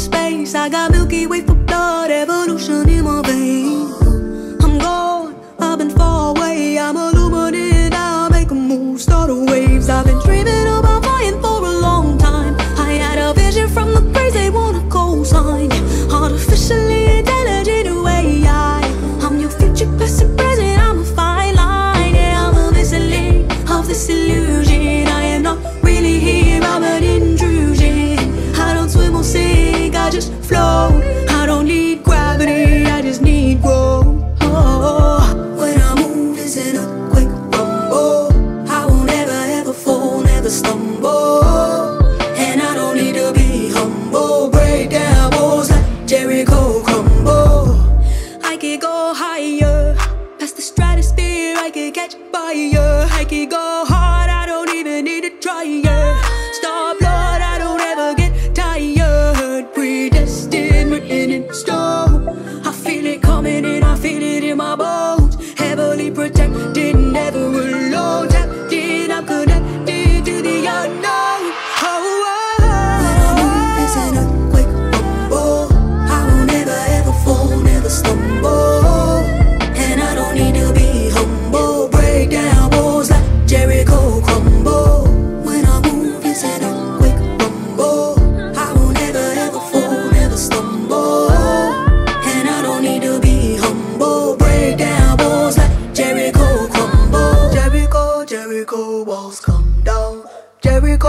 space. I got Milky Way for blood, evolution in my veins. I'm gone, I've been far away. I'm illuminated now, make a move, start waves. I've been dreaming about flying for a long time. I had a vision from the praise they wanna co-sign. Artificially intelligent way, I, I'm your future, past, and present. I'm a fine line, yeah, I'm a missile of this illusion. I just float. I don't need gravity, I just need growth. Oh, when I move, it's an earthquake rumble. I won't ever ever fall, never stumble. And I don't need to be humble. Break down walls like Jericho crumble. I could go higher, past the stratosphere. I could catch fire. I could go hard. I don't even need to try.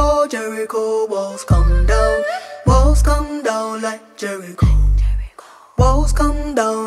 Jericho, Jericho walls come down. Walls come down like Jericho. Walls come down